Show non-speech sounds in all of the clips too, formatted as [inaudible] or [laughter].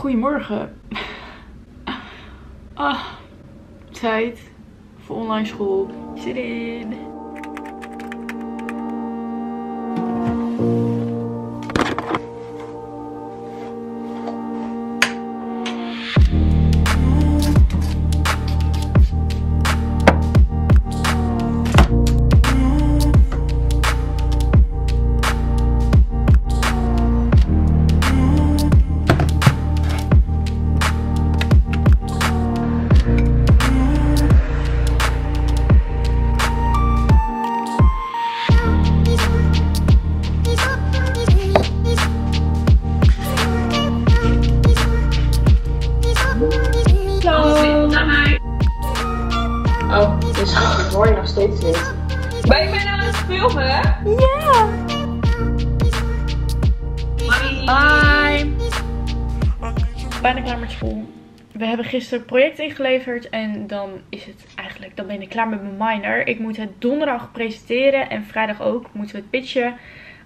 Goedemorgen. Ah, tijd voor online school. Zit in. Hoor je nog steeds niet. Ben je bijna aan het filmen? Ja. Bye. Bijna klaar met school. We hebben gisteren het project ingeleverd en dan is het eigenlijk, dan ben ik klaar met mijn minor. Ik moet het donderdag presenteren en vrijdag ook moeten we het pitchen.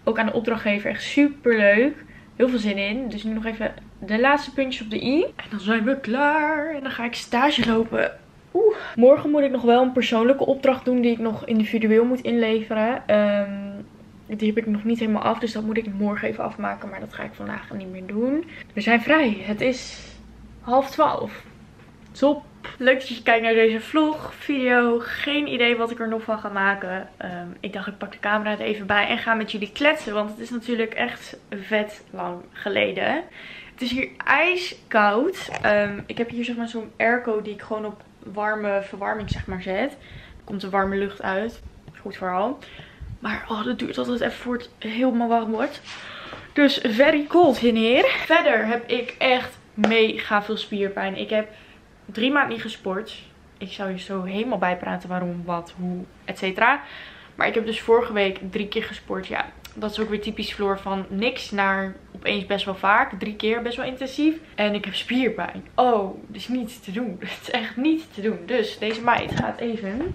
Ook aan de opdrachtgever, echt super leuk. Heel veel zin in. Dus nu nog even de laatste puntjes op de i. En dan zijn we klaar. En dan ga ik stage lopen. Oeh. Morgen moet ik nog wel een persoonlijke opdracht doen die ik nog individueel moet inleveren. Ehm, die heb ik nog niet helemaal af, dus dat moet ik morgen even afmaken. Maar dat ga ik vandaag niet meer doen. We zijn vrij. Het is half twaalf. Top. Leuk dat je kijkt naar deze vlog, video. Geen idee wat ik er nog van ga maken. Ehm, ik dacht ik pak de camera er even bij en ga met jullie kletsen. Want het is natuurlijk echt vet lang geleden. Het is hier ijskoud. Ehm, ik heb hier zeg maar zo'n airco die ik gewoon op warme verwarming zeg maar zet. Komt er warme lucht uit. Goed verhaal. Maar oh, dat duurt altijd even voor het helemaal warm wordt. Dus very cold in hier. Verder heb ik echt mega veel spierpijn. Ik heb drie maanden niet gesport. Ik zou je zo helemaal bijpraten waarom, wat, hoe, et cetera. Maar ik heb dus vorige week drie keer gesport. Ja, dat is ook weer typisch Floor van niks naar opeens best wel vaak. Drie keer best wel intensief. En ik heb spierpijn. Oh, dus niet te doen. [laughs] Het is echt niet te doen. Dus deze meid gaat even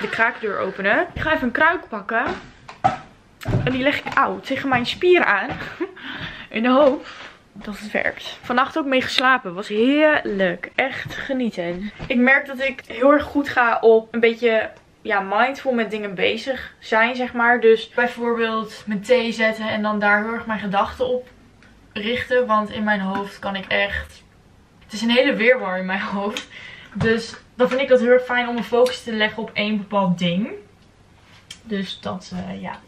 de kraakdeur openen. Ik ga even een kruik pakken. En die leg ik oud tegen mijn spieren aan. [laughs] In de hoop dat het werkt. Vannacht ook mee geslapen. Was heerlijk. Echt genieten. Ik merk dat ik heel erg goed ga op een beetje ja, mindful met dingen bezig zijn, zeg maar. Dus bijvoorbeeld mijn thee zetten en dan daar heel erg mijn gedachten op richten. Want in mijn hoofd kan ik echt... Het is een hele weerwar in mijn [laughs] hoofd. Dus dan vind ik dat heel erg fijn om mijn focus te leggen op één bepaald ding. Dus dat, uh, ja,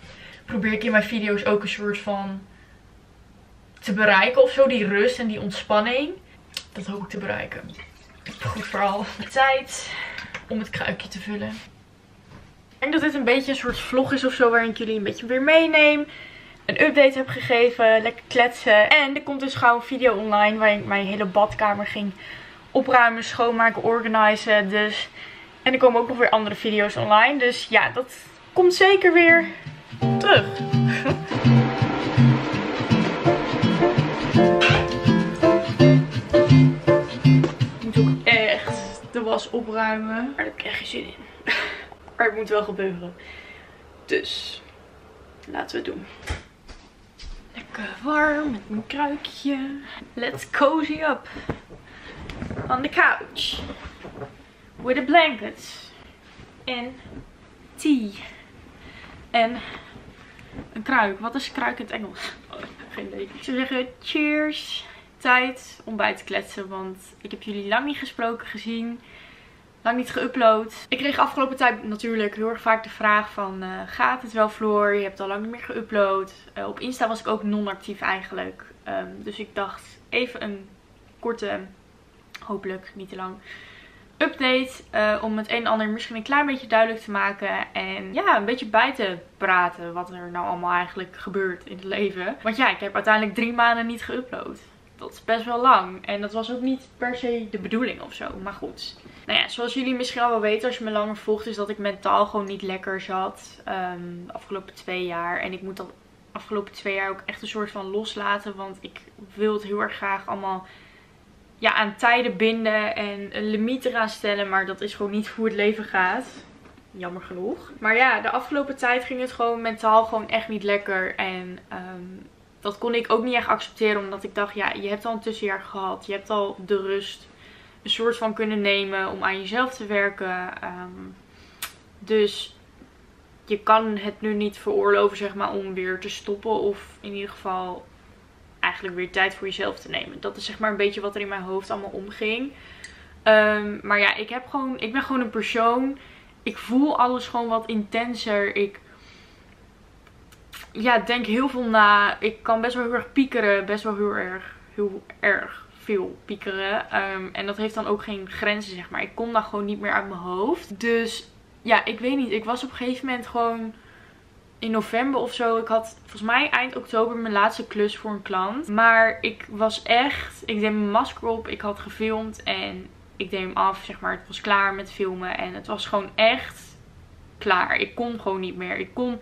probeer ik in mijn video's ook een soort van te bereiken of zo. Die rust en die ontspanning. Dat hoop ik te bereiken. Goed vooral tijd om het kruikje te vullen. Ik denk dat dit een beetje een soort vlog is of zo waarin ik jullie een beetje weer meeneem. Een update heb gegeven, lekker kletsen. En er komt dus gauw een video online waarin ik mijn hele badkamer ging opruimen, schoonmaken, organiseren. Dus... En er komen ook nog weer andere video's online. Dus ja, dat komt zeker weer terug. Ik [laughs] moet ook echt de was opruimen. Maar daar heb ik echt geen zin in. Maar het moet wel gebeuren. Dus, laten we het doen. Lekker warm met mijn kruikje. Let's cozy up. On the couch. With a blanket. En tea. En een kruik. Wat is kruik in het Engels? Oh, geen idee. Ik zou zeggen cheers. Tijd om bij te kletsen. Want ik heb jullie lang niet gesproken gezien. Lang niet geüpload. Ik kreeg afgelopen tijd natuurlijk heel erg vaak de vraag van... Uh, gaat het wel Floor? Je hebt al lang niet meer geüpload. Uh, op Insta was ik ook non-actief eigenlijk. Um, dus ik dacht even een korte, hopelijk niet te lang, update. Uh, om het een en ander misschien een klein beetje duidelijk te maken. En ja, een beetje bij te praten wat er nou allemaal eigenlijk gebeurt in het leven. Want ja, ik heb uiteindelijk drie maanden niet geüpload. Dat is best wel lang. En dat was ook niet per se de bedoeling of zo. Maar goed. Nou ja, zoals jullie misschien al wel weten als je me langer volgt. Is dat ik mentaal gewoon niet lekker zat. Um, de afgelopen twee jaar. En ik moet dat afgelopen twee jaar ook echt een soort van loslaten. Want ik wil het heel erg graag allemaal ja, aan tijden binden. En een limiet eraan stellen. Maar dat is gewoon niet hoe het leven gaat. Jammer genoeg. Maar ja, de afgelopen tijd ging het gewoon mentaal gewoon echt niet lekker. En um, dat kon ik ook niet echt accepteren. Omdat ik dacht, ja, je hebt al een tussenjaar gehad. Je hebt al de rust een soort van kunnen nemen om aan jezelf te werken. Ehm, dus je kan het nu niet veroorloven, zeg maar, om weer te stoppen. Of in ieder geval eigenlijk weer tijd voor jezelf te nemen. Dat is zeg maar een beetje wat er in mijn hoofd allemaal omging. Um, maar ja, ik, heb gewoon, ik ben gewoon een persoon. Ik voel alles gewoon wat intenser. Ik ja, denk heel veel na. Ik kan best wel heel erg piekeren. Best wel heel erg, heel erg veel piekeren. Ehm, en dat heeft dan ook geen grenzen, zeg maar. Ik kom dan gewoon niet meer uit mijn hoofd. Dus ja, ik weet niet. Ik was op een gegeven moment gewoon in november of zo. Ik had volgens mij eind oktober mijn laatste klus voor een klant. Maar ik was echt... Ik deed mijn masker op. Ik had gefilmd en ik deed hem af. Zeg maar, het was klaar met filmen. En het was gewoon echt klaar. Ik kon gewoon niet meer. Ik kon...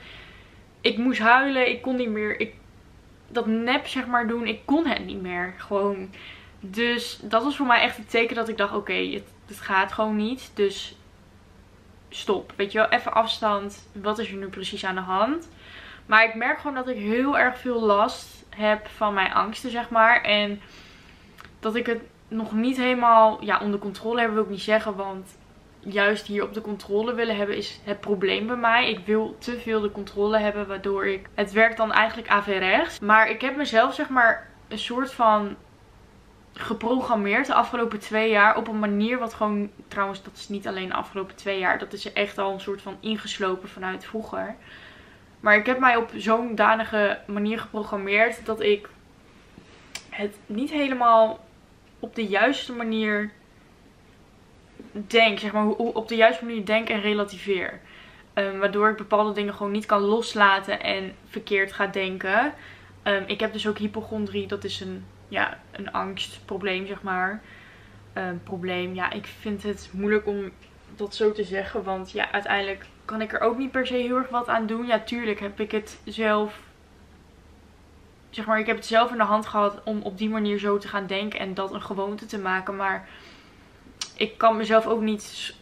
Ik moest huilen. Ik kon niet meer... Ik, dat nep zeg maar doen. Ik kon het niet meer. Gewoon... Dus dat was voor mij echt het teken dat ik dacht, oké, het, het gaat gewoon niet. Dus stop. Weet je wel, even afstand. Wat is er nu precies aan de hand? Maar ik merk gewoon dat ik heel erg veel last heb van mijn angsten, zeg maar. En dat ik het nog niet helemaal ja, onder controle heb, wil ik niet zeggen. Want juist hier op de controle willen hebben is het probleem bij mij. Ik wil te veel de controle hebben, waardoor ik... Het werkt dan eigenlijk averechts. Maar ik heb mezelf, zeg maar, een soort van geprogrammeerd de afgelopen twee jaar op een manier wat gewoon, trouwens dat is niet alleen de afgelopen twee jaar, dat is echt al een soort van ingeslopen vanuit vroeger. Maar ik heb mij op zo'n danige manier geprogrammeerd dat ik het niet helemaal op de juiste manier denk, zeg maar, op de juiste manier denk en relativeer. Um, waardoor ik bepaalde dingen gewoon niet kan loslaten en verkeerd ga denken. Um, ik heb dus ook hypochondrie, dat is een ja, een angstprobleem, zeg maar. Een probleem. Ja, ik vind het moeilijk om dat zo te zeggen. Want ja, uiteindelijk kan ik er ook niet per se heel erg wat aan doen. Ja, tuurlijk heb ik het zelf. Zeg maar, ik heb het zelf in de hand gehad om op die manier zo te gaan denken en dat een gewoonte te maken. Maar ik kan mezelf ook niet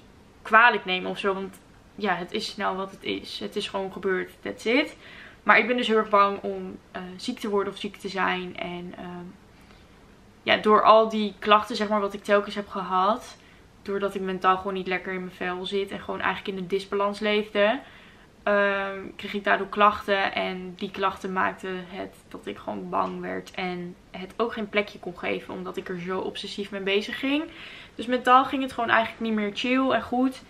kwalijk nemen of zo. Want ja, het is nou wat het is. Het is gewoon gebeurd. That's it. Maar ik ben dus heel erg bang om uh, ziek te worden of ziek te zijn. En uh, ja, door al die klachten, zeg maar, wat ik telkens heb gehad. Doordat ik mentaal gewoon niet lekker in mijn vel zit. En gewoon eigenlijk in een disbalans leefde. Um, kreeg ik daardoor klachten. En die klachten maakten het dat ik gewoon bang werd. En het ook geen plekje kon geven. Omdat ik er zo obsessief mee bezig ging. Dus mentaal ging het gewoon eigenlijk niet meer chill en goed.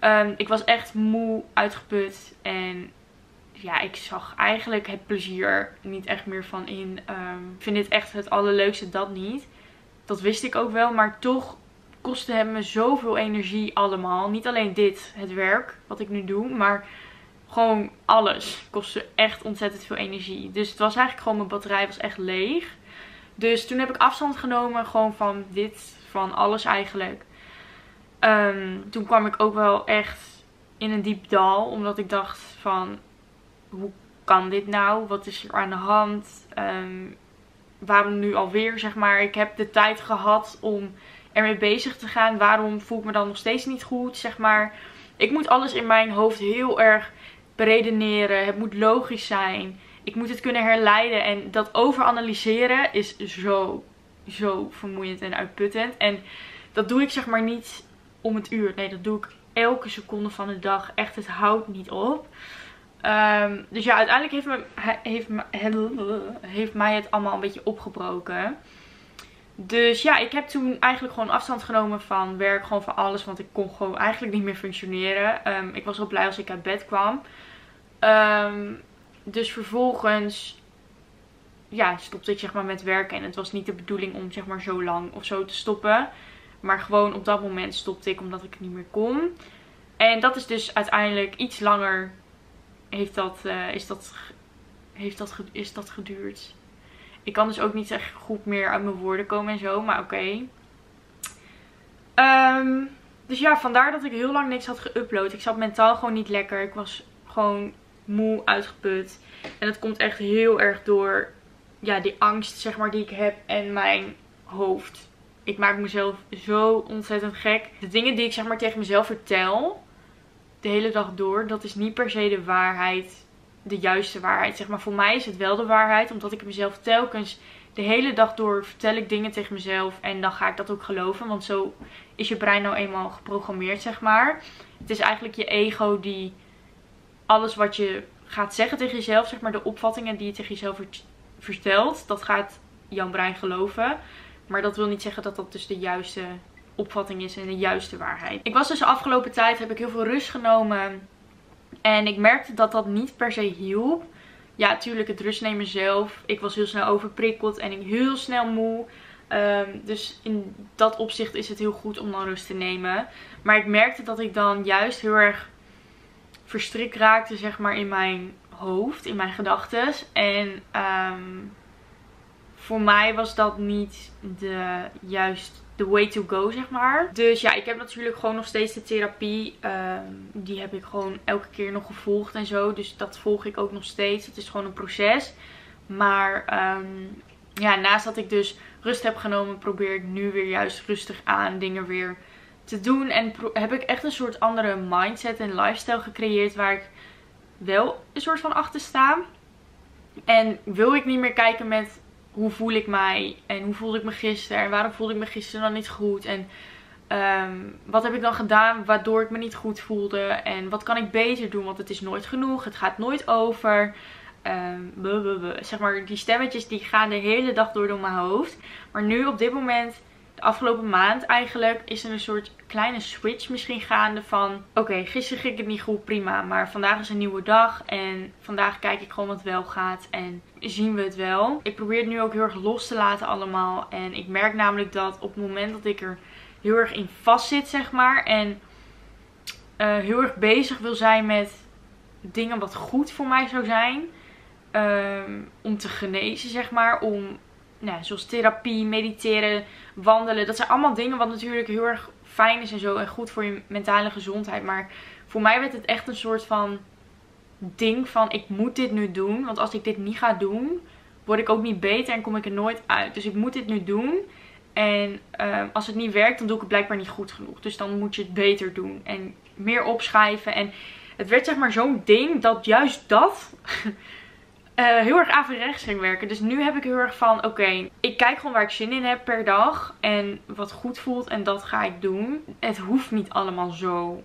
Um, ik was echt moe, uitgeput. En ja, ik zag eigenlijk het plezier niet echt meer van in. Um, ik vind dit echt het allerleukste, dat niet. Dat wist ik ook wel, maar toch kostte het me zoveel energie allemaal. Niet alleen dit, het werk, wat ik nu doe, maar gewoon alles kostte echt ontzettend veel energie. Dus het was eigenlijk gewoon, mijn batterij was echt leeg. Dus toen heb ik afstand genomen gewoon van dit, van alles eigenlijk. Um, toen kwam ik ook wel echt in een diep dal, omdat ik dacht van hoe kan dit nou? Wat is er aan de hand? Um, waarom nu alweer, zeg maar? Ik heb de tijd gehad om ermee bezig te gaan. Waarom voel ik me dan nog steeds niet goed, zeg maar? Ik moet alles in mijn hoofd heel erg beredeneren. Het moet logisch zijn. Ik moet het kunnen herleiden. En dat overanalyseren is zo, zo vermoeiend en uitputtend. En dat doe ik zeg maar niet om het uur. Nee, dat doe ik elke seconde van de dag. Echt, het houdt niet op. Um, dus ja, uiteindelijk heeft, me, heeft, [laughs] heeft mij het allemaal een beetje opgebroken. Dus ja, ik heb toen eigenlijk gewoon afstand genomen van werk, gewoon van alles. Want ik kon gewoon eigenlijk niet meer functioneren. Um, ik was wel blij als ik uit bed kwam. Um, dus vervolgens ja, stopte ik zeg maar met werken. En het was niet de bedoeling om zeg maar zo lang of zo te stoppen. Maar gewoon op dat moment stopte ik omdat ik het niet meer kon. En dat is dus uiteindelijk iets langer heeft dat, uh, is, dat, heeft dat, is dat geduurd. Ik kan dus ook niet echt goed meer uit mijn woorden komen en zo, maar oké. Ehm, dus ja, vandaar dat ik heel lang niks had geüpload. Ik zat mentaal gewoon niet lekker. Ik was gewoon moe, uitgeput. En dat komt echt heel erg door ja, die angst zeg maar die ik heb en mijn hoofd. Ik maak mezelf zo ontzettend gek. De dingen die ik zeg maar tegen mezelf vertel, de hele dag door. Dat is niet per se de waarheid de juiste waarheid. Zeg maar voor mij is het wel de waarheid, omdat ik mezelf telkens de hele dag door vertel ik dingen tegen mezelf en dan ga ik dat ook geloven, want zo is je brein nou eenmaal geprogrammeerd, zeg maar. Het is eigenlijk je ego die alles wat je gaat zeggen tegen jezelf, zeg maar de opvattingen die je tegen jezelf vertelt, dat gaat jouw brein geloven. Maar dat wil niet zeggen dat dat dus de juiste opvatting is en de juiste waarheid. Ik was dus de afgelopen tijd, heb ik heel veel rust genomen. En ik merkte dat dat niet per se hielp. Ja, natuurlijk het rust nemen zelf. Ik was heel snel overprikkeld en ik heel snel moe. Ehm, dus in dat opzicht is het heel goed om dan rust te nemen. Maar ik merkte dat ik dan juist heel erg verstrikt raakte, zeg maar, in mijn hoofd, in mijn gedachten. En um, voor mij was dat niet de juist de way to go, zeg maar. Dus ja, ik heb natuurlijk gewoon nog steeds de therapie. Ehm, die heb ik gewoon elke keer nog gevolgd en zo. Dus dat volg ik ook nog steeds. Het is gewoon een proces. Maar um, ja, naast dat ik dus rust heb genomen, probeer ik nu weer juist rustig aan dingen weer te doen. En heb ik echt een soort andere mindset en lifestyle gecreëerd waar ik wel een soort van achter sta. En wil ik niet meer kijken met hoe voel ik mij? En hoe voelde ik me gisteren? En waarom voelde ik me gisteren dan niet goed? En ehm, wat heb ik dan gedaan waardoor ik me niet goed voelde? En wat kan ik beter doen, want het is nooit genoeg, het gaat nooit over. Um, zeg maar, die stemmetjes die gaan de hele dag door door mijn hoofd. Maar nu op dit moment afgelopen maand eigenlijk is er een soort kleine switch misschien gaande van... Oké, gisteren ging het niet goed, prima. Maar vandaag is een nieuwe dag en vandaag kijk ik gewoon wat wel gaat en zien we het wel. Ik probeer het nu ook heel erg los te laten allemaal. En ik merk namelijk dat op het moment dat ik er heel erg in vast zit, zeg maar... En uh, heel erg bezig wil zijn met dingen wat goed voor mij zou zijn... Um, om te genezen, zeg maar. Om nou, zoals therapie, mediteren, wandelen. Dat zijn allemaal dingen wat natuurlijk heel erg fijn is en zo. En goed voor je mentale gezondheid. Maar voor mij werd het echt een soort van ding van ik moet dit nu doen. Want als ik dit niet ga doen, word ik ook niet beter en kom ik er nooit uit. Dus ik moet dit nu doen. En uh, als het niet werkt, dan doe ik het blijkbaar niet goed genoeg. Dus dan moet je het beter doen. En meer opschrijven. En het werd zeg maar zo'n ding dat juist dat [laughs] uh, heel erg averechts ging werken. Dus nu heb ik heel erg van, oké, ik kijk gewoon waar ik zin in heb per dag. En wat goed voelt en dat ga ik doen. Het hoeft niet allemaal zo,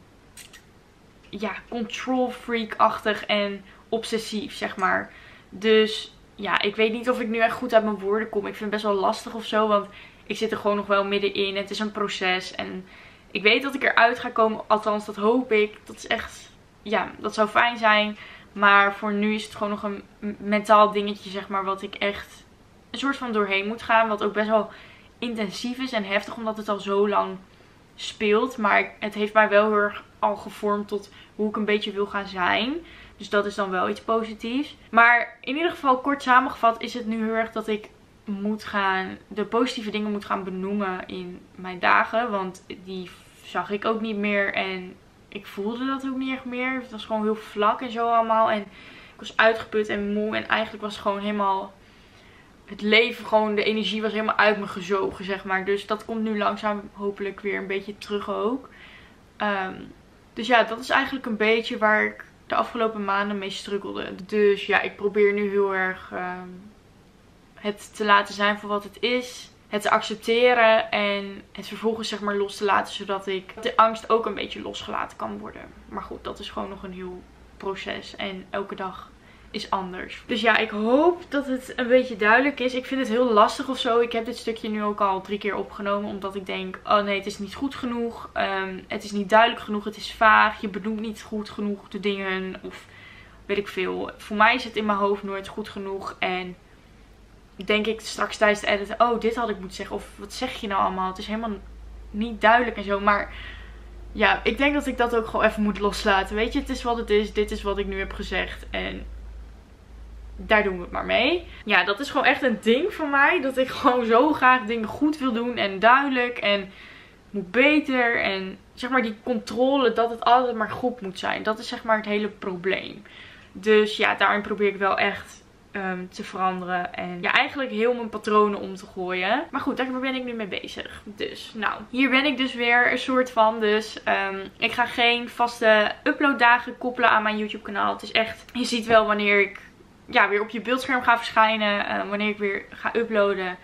ja, control freak-achtig en obsessief, zeg maar. Dus ja, ik weet niet of ik nu echt goed uit mijn woorden kom. Ik vind het best wel lastig of zo, want ik zit er gewoon nog wel middenin. Het is een proces en ik weet dat ik eruit ga komen. Althans, dat hoop ik. Dat is echt, ja, dat zou fijn zijn. Maar voor nu is het gewoon nog een mentaal dingetje, zeg maar, wat ik echt een soort van doorheen moet gaan. Wat ook best wel intensief is en heftig, omdat het al zo lang speelt. Maar het heeft mij wel heel erg al gevormd tot hoe ik een beetje wil gaan zijn. Dus dat is dan wel iets positiefs. Maar in ieder geval, kort samengevat, is het nu heel erg dat ik moet gaan, de positieve dingen moet gaan benoemen in mijn dagen. Want die zag ik ook niet meer. En ik voelde dat ook niet echt meer. Het was gewoon heel vlak en zo allemaal. En ik was uitgeput en moe. En eigenlijk was gewoon helemaal... Het leven, gewoon de energie was helemaal uit me gezogen, zeg maar. Dus dat komt nu langzaam hopelijk weer een beetje terug ook. Ehm, dus ja, dat is eigenlijk een beetje waar ik de afgelopen maanden mee struggelde. Dus ja, ik probeer nu heel erg ehm, het te laten zijn voor wat het is het te accepteren en het vervolgens zeg maar los te laten. Zodat ik de angst ook een beetje losgelaten kan worden. Maar goed, dat is gewoon nog een heel proces. En elke dag is anders. Dus ja, ik hoop dat het een beetje duidelijk is. Ik vind het heel lastig of zo. Ik heb dit stukje nu ook al drie keer opgenomen. Omdat ik denk, oh nee, het is niet goed genoeg. Um, het is niet duidelijk genoeg. Het is vaag. Je benoemt niet goed genoeg de dingen. Of weet ik veel. Voor mij is het in mijn hoofd nooit goed genoeg. En denk ik straks tijdens het editen, oh dit had ik moeten zeggen. Of wat zeg je nou allemaal? Het is helemaal niet duidelijk en zo. Maar ja, ik denk dat ik dat ook gewoon even moet loslaten. Weet je, het is wat het is. Dit is wat ik nu heb gezegd. En daar doen we het maar mee. Ja, dat is gewoon echt een ding voor mij. Dat ik [laughs] gewoon zo graag dingen goed wil doen. En duidelijk. En moet beter. En zeg maar die controle dat het altijd maar goed moet zijn. Dat is zeg maar het hele probleem. Dus ja, daarin probeer ik wel echt ehm, te veranderen. En ja, eigenlijk heel mijn patronen om te gooien. Maar goed, daar ben ik nu mee bezig. Dus, nou, hier ben ik dus weer een soort van. Dus ehm, ik ga geen vaste uploaddagen koppelen aan mijn YouTube kanaal. Het is echt, je ziet wel wanneer ik ja, weer op je beeldscherm ga verschijnen. Uh, wanneer ik weer ga uploaden.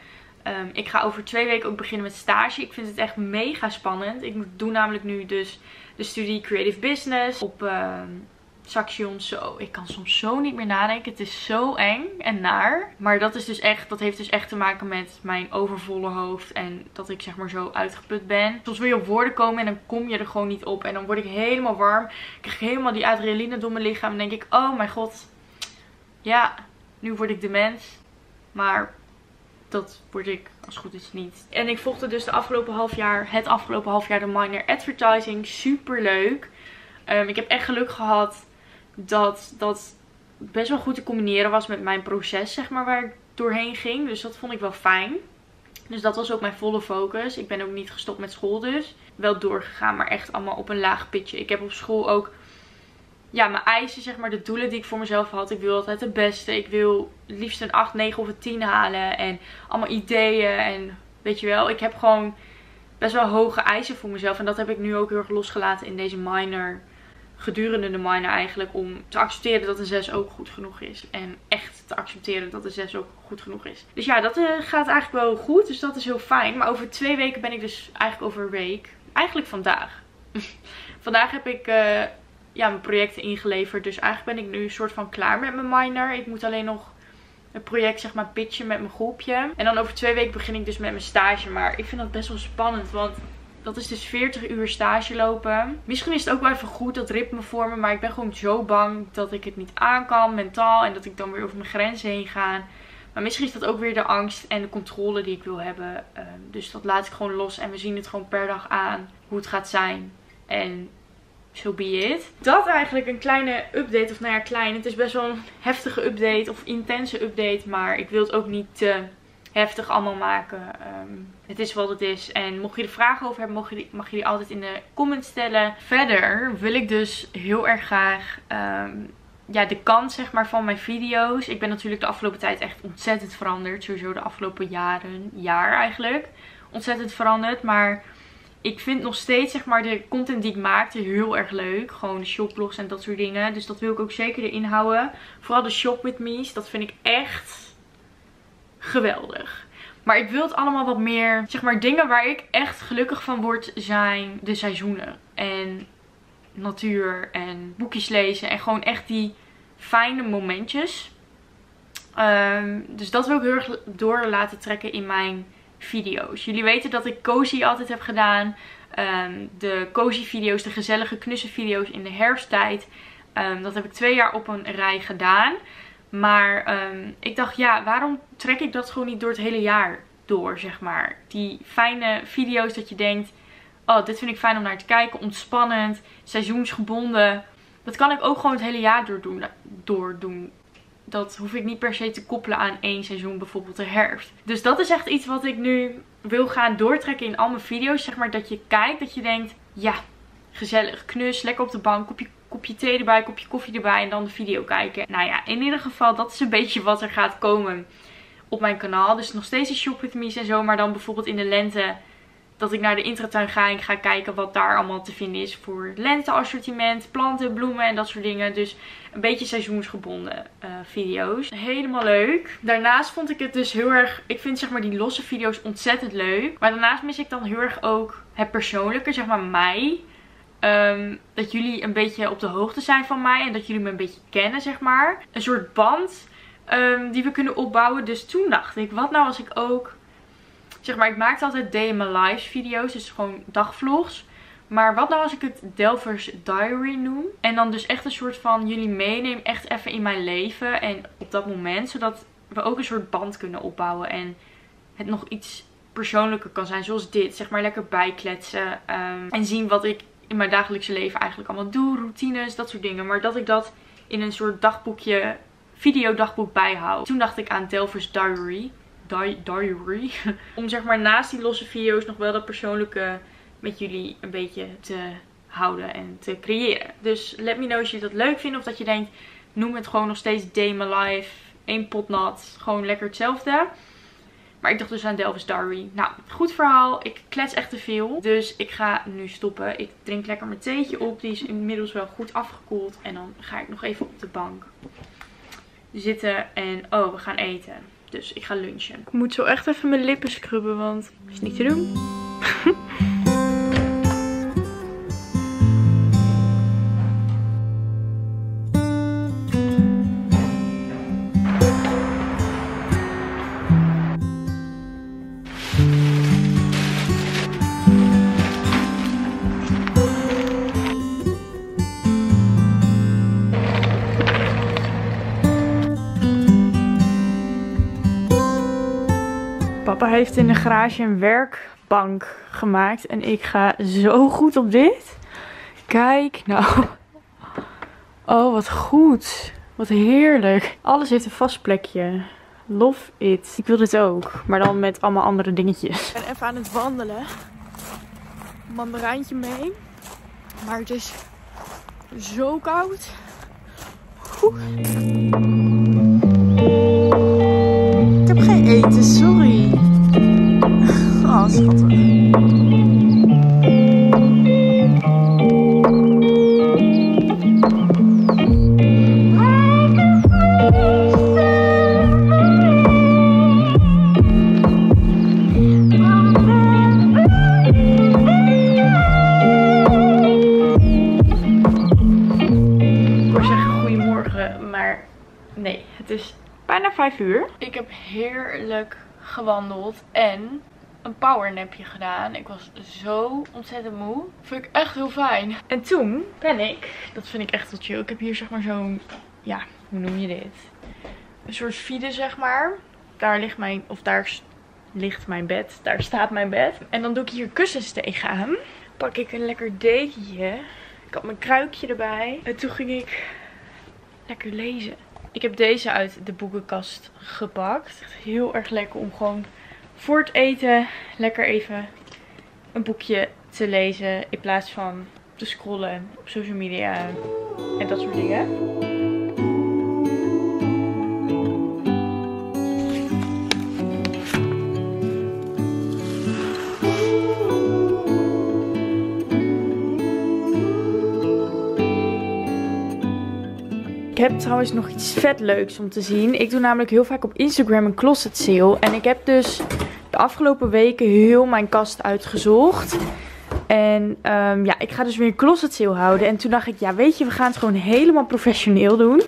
Ik ga over twee weken ook beginnen met stage. Ik vind het echt mega spannend. Ik doe namelijk nu dus de studie Creative Business op Saxion. Zo, ik kan soms zo niet meer nadenken. Het is zo eng en naar. Maar dat, is dus echt, dat heeft dus echt te maken met mijn overvolle hoofd. En dat ik zeg maar zo uitgeput ben. Soms wil je op woorden komen en dan kom je er gewoon niet op. En dan word ik helemaal warm. Krijg helemaal die adrenaline door mijn lichaam. En denk ik, oh mijn god. Ja, nu word ik de mens. Maar dat word ik als het goed is niet. En ik volgde dus de afgelopen half jaar, het afgelopen half jaar de minor advertising. Super leuk. Ehm, ik heb echt geluk gehad dat dat best wel goed te combineren was met mijn proces, zeg maar, waar ik doorheen ging. Dus dat vond ik wel fijn. Dus dat was ook mijn volle focus. Ik ben ook niet gestopt met school dus. Wel doorgegaan, maar echt allemaal op een laag pitje. Ik heb op school ook ja, mijn eisen, zeg maar, de doelen die ik voor mezelf had. Ik wil altijd het beste. Ik wil het liefst een 8, 9 of een 10 halen. En allemaal ideeën. En weet je wel, ik heb gewoon best wel hoge eisen voor mezelf. En dat heb ik nu ook heel erg losgelaten in deze minor. Gedurende de minor eigenlijk. Om te accepteren dat een 6 ook goed genoeg is. En echt te accepteren dat een 6 ook goed genoeg is. Dus ja, dat uh, gaat eigenlijk wel goed. Dus dat is heel fijn. Maar over twee weken ben ik dus eigenlijk over week. Eigenlijk vandaag. [laughs] vandaag heb ik... Uh, ja, mijn projecten ingeleverd. Dus eigenlijk ben ik nu soort van klaar met mijn minor. Ik moet alleen nog het project zeg maar pitchen met mijn groepje. En dan over twee weken begin ik dus met mijn stage. Maar ik vind dat best wel spannend, want dat is dus 40 uur stage lopen. Misschien is het ook wel even goed dat ritme vormen. Maar ik ben gewoon zo bang dat ik het niet aan kan mentaal. En dat ik dan weer over mijn grenzen heen ga. Maar misschien is dat ook weer de angst en de controle die ik wil hebben. Ehm, dus dat laat ik gewoon los. En we zien het gewoon per dag aan hoe het gaat zijn. En so be it. Dat eigenlijk een kleine update. Of nou ja, klein. Het is best wel een heftige update. Of intense update. Maar ik wil het ook niet te heftig allemaal maken. Ehm, het is wat het is. En mocht je er vragen over hebben, mag je, die, mag je die altijd in de comments stellen. Verder wil ik dus heel erg graag... Ehm, ja, de kant zeg maar van mijn video's. Ik ben natuurlijk de afgelopen tijd echt ontzettend veranderd. Sowieso de afgelopen jaren, jaar eigenlijk. Ontzettend veranderd. Maar ik vind nog steeds zeg maar de content die ik maakte heel erg leuk. Gewoon de en dat soort dingen. Dus dat wil ik ook zeker erin houden. Vooral de shop with me's. Dat vind ik echt geweldig. Maar ik wil het allemaal wat meer, zeg maar dingen waar ik echt gelukkig van word zijn de seizoenen. En natuur en boekjes lezen. En gewoon echt die fijne momentjes. Ehm, dus dat wil ik heel erg door laten trekken in mijn video's. Jullie weten dat ik cozy altijd heb gedaan. Ehm, de cozy video's, de gezellige knusse video's in de herfsttijd. Um, dat heb ik twee jaar op een rij gedaan. Maar ehm, ik dacht, ja, waarom trek ik dat gewoon niet door het hele jaar door, zeg maar. Die fijne video's dat je denkt, oh, dit vind ik fijn om naar te kijken. Ontspannend, seizoensgebonden. Dat kan ik ook gewoon het hele jaar door doen. Door doen dat hoef ik niet per se te koppelen aan één seizoen, bijvoorbeeld de herfst. Dus dat is echt iets wat ik nu wil gaan doortrekken in al mijn video's. Zeg maar dat je kijkt, dat je denkt, ja, gezellig, knus, lekker op de bank, kopje, kopje thee erbij, kopje koffie erbij en dan de video kijken. Nou ja, in ieder geval, dat is een beetje wat er gaat komen op mijn kanaal. Dus nog steeds een shop with me's en zo, maar dan bijvoorbeeld in de lente dat ik naar de intratuin ga en ga kijken wat daar allemaal te vinden is voor lenteassortiment, planten, bloemen en dat soort dingen. Dus een beetje seizoensgebonden uh, video's. Helemaal leuk. Daarnaast vond ik het dus heel erg, ik vind zeg maar die losse video's ontzettend leuk. Maar daarnaast mis ik dan heel erg ook het persoonlijke, zeg maar mij. Um, dat jullie een beetje op de hoogte zijn van mij en dat jullie me een beetje kennen, zeg maar. Een soort band um, die we kunnen opbouwen. Dus toen dacht ik, wat nou als ik ook Zeg maar, ik maakte altijd day in my life video's. Dus gewoon dagvlogs. Maar wat nou als ik het Delvers Diary noem? En dan dus echt een soort van jullie meeneem echt even in mijn leven. En op dat moment. Zodat we ook een soort band kunnen opbouwen. En het nog iets persoonlijker kan zijn. Zoals dit. Zeg maar lekker bijkletsen. Um, en zien wat ik in mijn dagelijkse leven eigenlijk allemaal doe. Routines, dat soort dingen. Maar dat ik dat in een soort dagboekje, videodagboek bijhoud. Toen dacht ik aan Delvers Diary diary. [laughs] Om zeg maar naast die losse video's nog wel dat persoonlijke met jullie een beetje te houden en te creëren. Dus let me know als je dat leuk vindt of dat je denkt, noem het gewoon nog steeds Day My Life één pot nat. Gewoon lekker hetzelfde. Maar ik dacht dus aan Delvis Darby. Nou, goed verhaal. Ik klets echt te veel. Dus ik ga nu stoppen. Ik drink lekker mijn theetje op. Die is inmiddels wel goed afgekoeld. En dan ga ik nog even op de bank zitten. En oh, we gaan eten. Dus ik ga lunchen. Ik moet zo echt even mijn lippen scrubben, want is niet te doen. [laughs] heeft in de garage een werkbank gemaakt. En ik ga zo goed op dit. Kijk nou. Oh, wat goed. Wat heerlijk. Alles heeft een vast plekje. Love it. Ik wil dit ook. Maar dan met allemaal andere dingetjes. Ik ben even aan het wandelen. Mandarijntje mee. Maar het is zo koud. Schattig. Ik wou zeggen goedemorgen, maar nee, het is bijna 5 uur. Ik heb heerlijk gewandeld en een powernapje gedaan. Ik was zo ontzettend moe. Vond ik echt heel fijn. En toen ben ik, dat vind ik echt heel chill. Ik heb hier zeg maar zo'n, ja, hoe noem je dit? Een soort fide zeg maar. Daar ligt mijn, of daar ligt mijn bed. Daar staat mijn bed. En dan doe ik hier kussens tegenaan. Pak ik een lekker dekentje. Ik had mijn kruikje erbij. En toen ging ik lekker lezen. Ik heb deze uit de boekenkast gepakt. Heel erg lekker om gewoon voor het eten lekker even een boekje te lezen. In plaats van te scrollen op social media en dat soort dingen. Ik heb trouwens nog iets vet leuks om te zien. Ik doe namelijk heel vaak op Instagram een closet sale. En ik heb dus de afgelopen weken heel mijn kast uitgezocht. En ehm, ja, ik ga dus weer een closet sale houden. En toen dacht ik, ja weet je, we gaan het gewoon helemaal professioneel doen.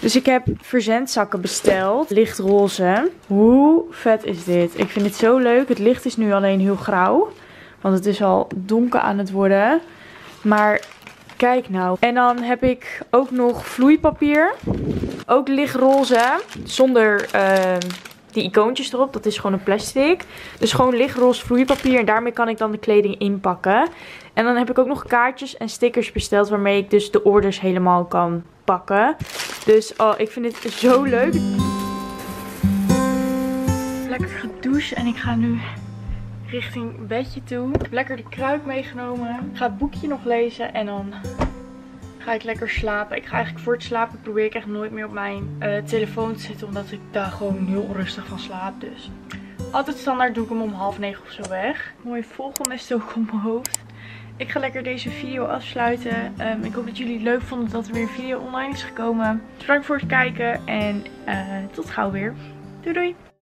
Dus ik heb verzendzakken besteld. Lichtroze. Hoe vet is dit? Ik vind het zo leuk. Het licht is nu alleen heel grauw. Want het is al donker aan het worden. Maar Kijk nou. En dan heb ik ook nog vloeipapier. Ook lichtroze. Zonder eh, die icoontjes erop. Dat is gewoon een plastic. Dus gewoon lichtroze vloeipapier. En daarmee kan ik dan de kleding inpakken. En dan heb ik ook nog kaartjes en stickers besteld. Waarmee ik dus de orders helemaal kan pakken. Dus oh, ik vind dit zo leuk. Lekker gedoucht. En ik ga nu richting bedje toe. Heb lekker de kruik meegenomen. Ga het boekje nog lezen en dan ga ik lekker slapen. Ik ga eigenlijk voor het slapen probeer ik echt nooit meer op mijn eh, telefoon te zitten. Omdat ik daar gewoon heel rustig van slaap. Dus altijd standaard doe ik hem om half negen of zo weg. Mooi volgende ook op mijn hoofd. Ik ga lekker deze video afsluiten. Ehm, ik hoop dat jullie het leuk vonden dat er weer een video online is gekomen. Bedankt voor het kijken en eh, tot gauw weer. Doei doei!